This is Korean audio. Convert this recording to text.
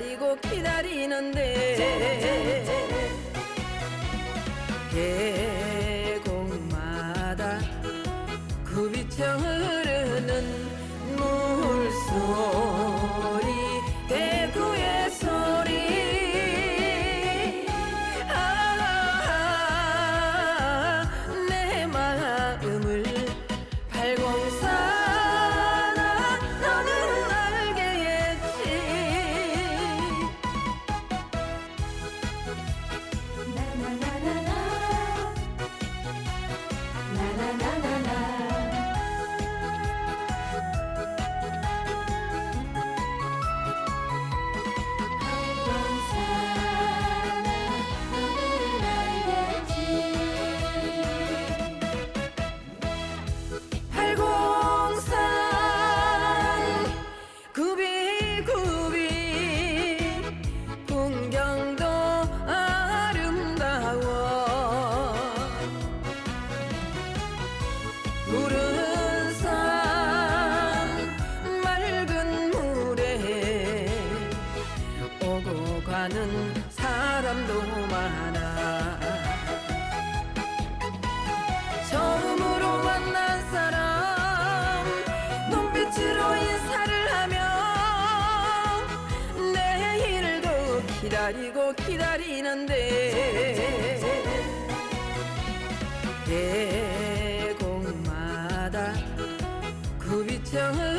기다리고 기다리는데 계곡마다 흐 가는 사람도 많아. 처음으로 만난 사람 눈빛으로 인사를 하며 내일도 기다리고 기다리는데. 굽이쳐 흐